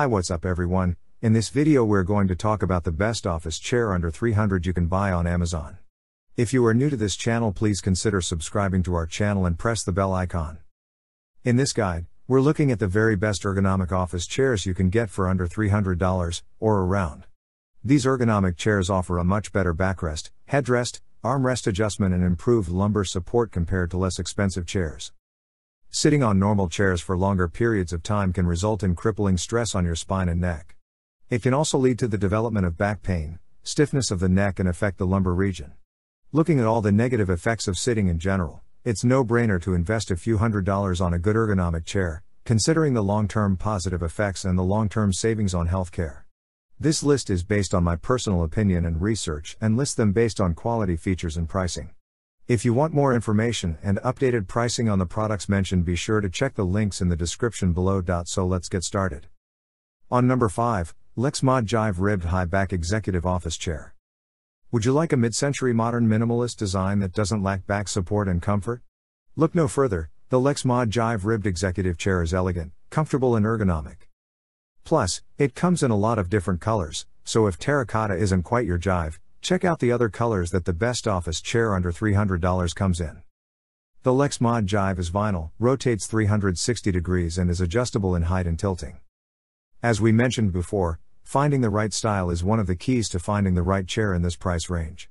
Hi what's up everyone, in this video we're going to talk about the best office chair under 300 you can buy on Amazon. If you are new to this channel please consider subscribing to our channel and press the bell icon. In this guide, we're looking at the very best ergonomic office chairs you can get for under $300, or around. These ergonomic chairs offer a much better backrest, headrest, armrest adjustment and improved lumbar support compared to less expensive chairs. Sitting on normal chairs for longer periods of time can result in crippling stress on your spine and neck. It can also lead to the development of back pain, stiffness of the neck, and affect the lumbar region. Looking at all the negative effects of sitting in general, it's no brainer to invest a few hundred dollars on a good ergonomic chair, considering the long term positive effects and the long term savings on healthcare. This list is based on my personal opinion and research and lists them based on quality features and pricing. If you want more information and updated pricing on the products mentioned, be sure to check the links in the description below. So let's get started. On number 5, Lexmod Jive Ribbed High Back Executive Office Chair. Would you like a mid century modern minimalist design that doesn't lack back support and comfort? Look no further, the Lexmod Jive Ribbed Executive Chair is elegant, comfortable, and ergonomic. Plus, it comes in a lot of different colors, so if terracotta isn't quite your jive, Check out the other colors that the best office chair under $300 comes in. The Lexmod Jive is vinyl, rotates 360 degrees and is adjustable in height and tilting. As we mentioned before, finding the right style is one of the keys to finding the right chair in this price range.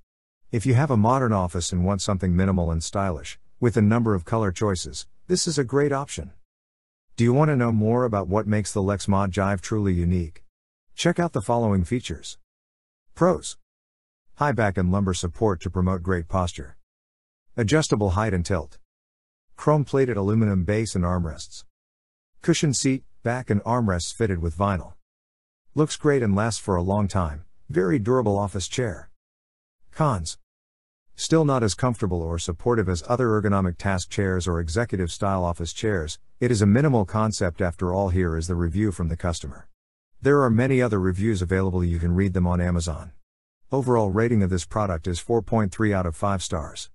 If you have a modern office and want something minimal and stylish, with a number of color choices, this is a great option. Do you want to know more about what makes the Lexmod Jive truly unique? Check out the following features. Pros High back and lumbar support to promote great posture. Adjustable height and tilt. Chrome plated aluminum base and armrests. Cushion seat, back and armrests fitted with vinyl. Looks great and lasts for a long time. Very durable office chair. Cons. Still not as comfortable or supportive as other ergonomic task chairs or executive style office chairs, it is a minimal concept after all. Here is the review from the customer. There are many other reviews available, you can read them on Amazon. Overall rating of this product is 4.3 out of 5 stars.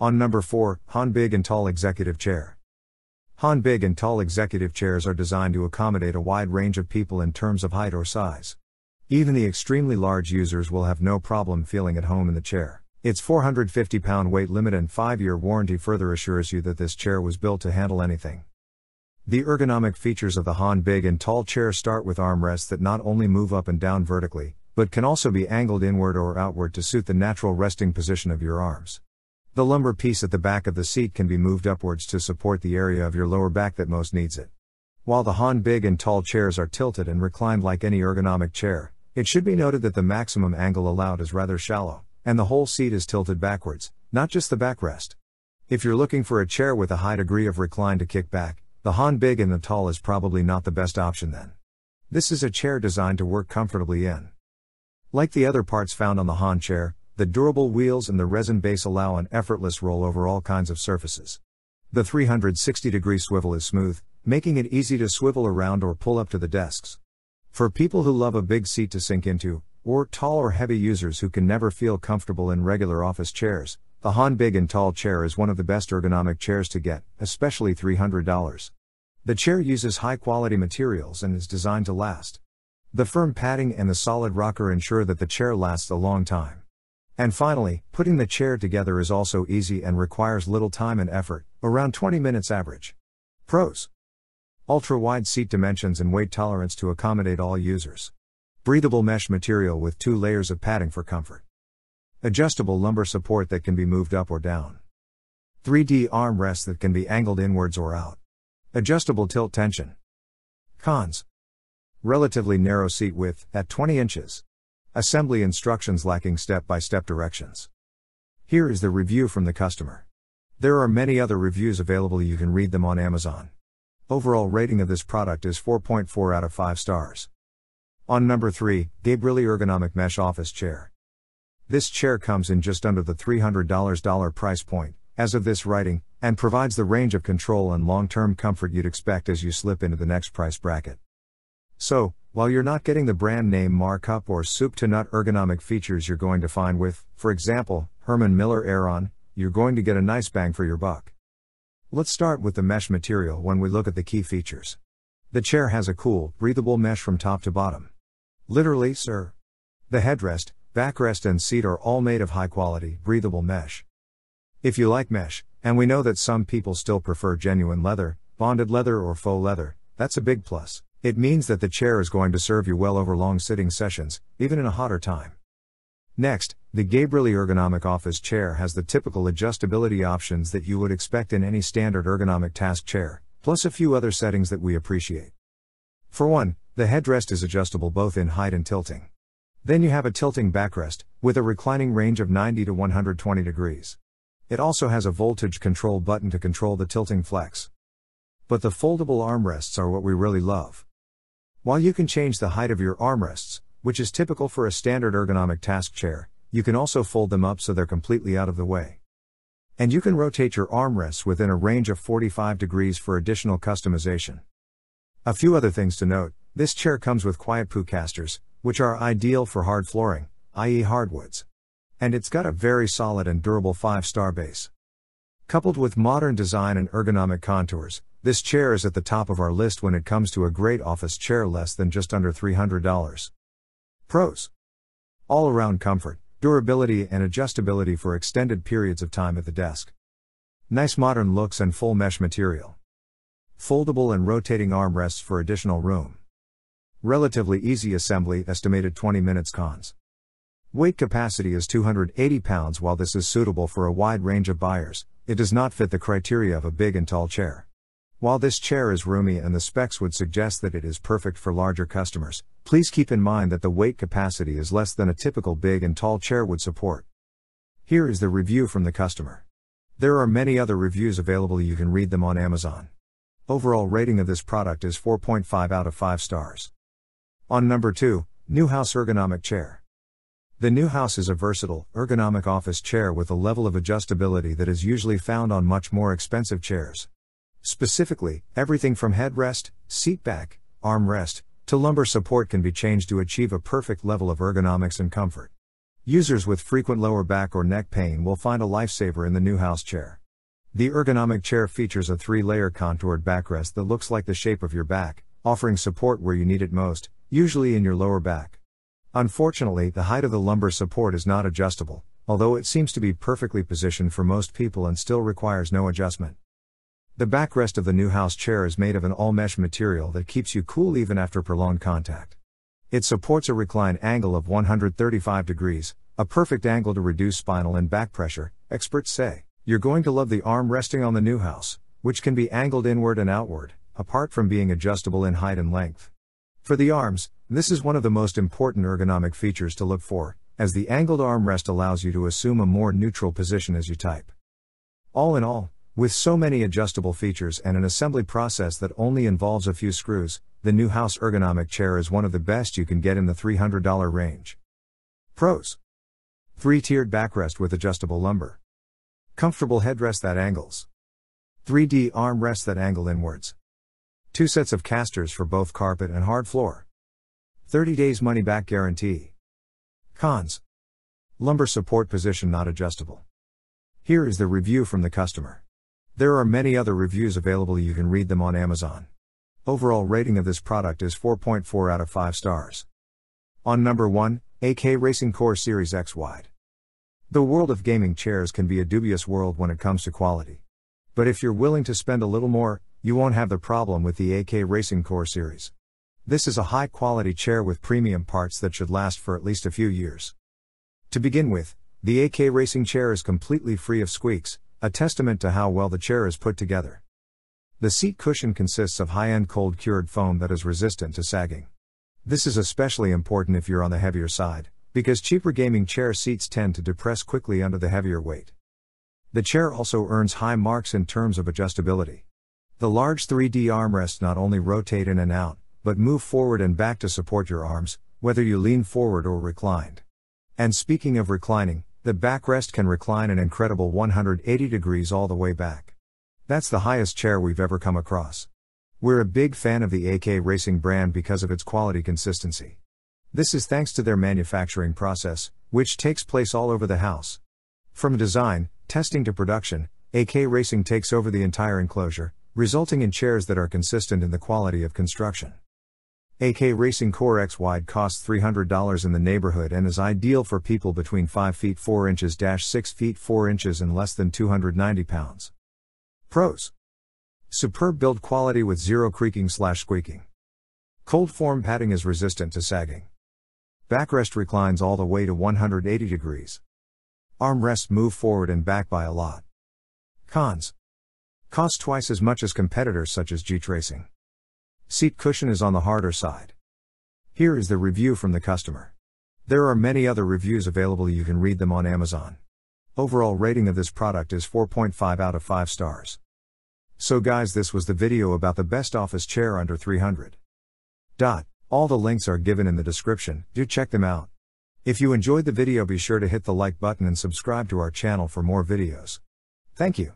On number 4, HON Big and Tall Executive Chair. HON Big and Tall executive chairs are designed to accommodate a wide range of people in terms of height or size. Even the extremely large users will have no problem feeling at home in the chair. Its 450 pound weight limit and 5 year warranty further assures you that this chair was built to handle anything. The ergonomic features of the HON Big and Tall chair start with armrests that not only move up and down vertically, but can also be angled inward or outward to suit the natural resting position of your arms. The lumbar piece at the back of the seat can be moved upwards to support the area of your lower back that most needs it. While the HON big and tall chairs are tilted and reclined like any ergonomic chair, it should be noted that the maximum angle allowed is rather shallow, and the whole seat is tilted backwards, not just the backrest. If you're looking for a chair with a high degree of recline to kick back, the HON big and the tall is probably not the best option then. This is a chair designed to work comfortably in. Like the other parts found on the HON chair, the durable wheels and the resin base allow an effortless roll over all kinds of surfaces. The 360 degree swivel is smooth, making it easy to swivel around or pull up to the desks. For people who love a big seat to sink into, or tall or heavy users who can never feel comfortable in regular office chairs, the HON Big and Tall chair is one of the best ergonomic chairs to get, especially $300. The chair uses high quality materials and is designed to last. The firm padding and the solid rocker ensure that the chair lasts a long time. And finally, putting the chair together is also easy and requires little time and effort, around 20 minutes average. Pros Ultra wide seat dimensions and weight tolerance to accommodate all users. Breathable mesh material with two layers of padding for comfort. Adjustable lumbar support that can be moved up or down. 3D armrests that can be angled inwards or out. Adjustable tilt tension. Cons Relatively narrow seat width, at 20 inches. Assembly instructions lacking step by step directions. Here is the review from the customer. There are many other reviews available, you can read them on Amazon. Overall rating of this product is 4.4 out of 5 stars. On number 3, Gabrylly Ergonomic Mesh Office Chair. This chair comes in just under the $300 price point, as of this writing, and provides the range of control and long term comfort you'd expect as you slip into the next price bracket. So, while you're not getting the brand name markup or soup to nut ergonomic features you're going to find with, for example, Herman Miller Aeron, you're going to get a nice bang for your buck. Let's start with the mesh material when we look at the key features. The chair has a cool, breathable mesh from top to bottom. Literally, sir. The headrest, backrest, and seat are all made of high quality, breathable mesh. If you like mesh, and we know that some people still prefer genuine leather, bonded leather, or faux leather, that's a big plus. It means that the chair is going to serve you well over long sitting sessions, even in a hotter time. Next, the Gabrylly ergonomic office chair has the typical adjustability options that you would expect in any standard ergonomic task chair, plus a few other settings that we appreciate. For one, the headrest is adjustable both in height and tilting. Then you have a tilting backrest, with a reclining range of 90 to 120 degrees. It also has a voltage control button to control the tilting flex. But the foldable armrests are what we really love. While you can change the height of your armrests, which is typical for a standard ergonomic task chair, you can also fold them up so they're completely out of the way. And you can rotate your armrests within a range of 45 degrees for additional customization. A few other things to note this chair comes with Quiet PU casters, which are ideal for hard flooring, i.e., hardwoods. And it's got a very solid and durable 5 star base. Coupled with modern design and ergonomic contours, this chair is at the top of our list when it comes to a great office chair less than just under $300. Pros All around comfort, durability, and adjustability for extended periods of time at the desk. Nice modern looks and full mesh material. Foldable and rotating armrests for additional room. Relatively easy assembly, estimated 20 minutes cons. Weight capacity is 280 pounds. While this is suitable for a wide range of buyers, it does not fit the criteria of a big and tall chair. While this chair is roomy and the specs would suggest that it is perfect for larger customers, please keep in mind that the weight capacity is less than a typical big and tall chair would support. Here is the review from the customer. There are many other reviews available, you can read them on Amazon. Overall rating of this product is 4.5 out of 5 stars. On number 2, NOUHAUS Ergonomic Chair. The NOUHAUS is a versatile, ergonomic office chair with a level of adjustability that is usually found on much more expensive chairs. Specifically, everything from headrest, seat back, armrest, to lumbar support can be changed to achieve a perfect level of ergonomics and comfort. Users with frequent lower back or neck pain will find a lifesaver in the NOUHAUS chair. The ergonomic chair features a three layer contoured backrest that looks like the shape of your back, offering support where you need it most, usually in your lower back. Unfortunately, the height of the lumbar support is not adjustable, although it seems to be perfectly positioned for most people and still requires no adjustment. The backrest of the NOUHAUS chair is made of an all mesh material that keeps you cool even after prolonged contact. It supports a recline angle of 135 degrees, a perfect angle to reduce spinal and back pressure, experts say. You're going to love the arm resting on the NOUHAUS, which can be angled inward and outward, apart from being adjustable in height and length. For the arms, this is one of the most important ergonomic features to look for, as the angled armrest allows you to assume a more neutral position as you type. All in all, with so many adjustable features and an assembly process that only involves a few screws, the NOUHAUS ergonomic chair is one of the best you can get in the $300 range. Pros 3 tiered backrest with adjustable lumbar. Comfortable headrest that angles. 3D armrest that angle inwards. Two sets of casters for both carpet and hard floor. 30 days money back guarantee. Cons. Lumbar support position not adjustable. Here is the review from the customer. There are many other reviews available, you can read them on Amazon. Overall rating of this product is 4.4 out of 5 stars. On number 1, AK Racing Core Series X Wide. The world of gaming chairs can be a dubious world when it comes to quality. But if you're willing to spend a little more, you won't have the problem with the AK Racing Core series. This is a high quality chair with premium parts that should last for at least a few years. To begin with, the AK Racing chair is completely free of squeaks, a testament to how well the chair is put together. The seat cushion consists of high end cold cured foam that is resistant to sagging. This is especially important if you're on the heavier side, because cheaper gaming chair seats tend to depress quickly under the heavier weight. The chair also earns high marks in terms of adjustability. The large 3D armrests not only rotate in and out, but move forward and back to support your arms, whether you lean forward or reclined. And speaking of reclining, the backrest can recline an incredible 180 degrees all the way back. That's the highest chair we've ever come across. We're a big fan of the AK Racing brand because of its quality consistency. This is thanks to their manufacturing process, which takes place all over the house. From design, testing to production, AK Racing takes over the entire enclosure, resulting in chairs that are consistent in the quality of construction. AK Racing Core X Wide costs $300 in the neighborhood and is ideal for people between 5 feet 4 inches 6 feet 4 inches and less than 290 pounds. Pros Superb build quality with zero creaking slash squeaking. Cold form padding is resistant to sagging. Backrest reclines all the way to 180 degrees. Armrests move forward and back by a lot. Cons. Cost twice as much as competitors such as GTRACING. Seat cushion is on the harder side. Here is the review from the customer. There are many other reviews available, you can read them on Amazon. Overall rating of this product is 4.5 out of 5 stars. So guys this was the video about the best office chair under 300. Dot. All the links are given in the description, do check them out. If you enjoyed the video be sure to hit the like button and subscribe to our channel for more videos. Thank you.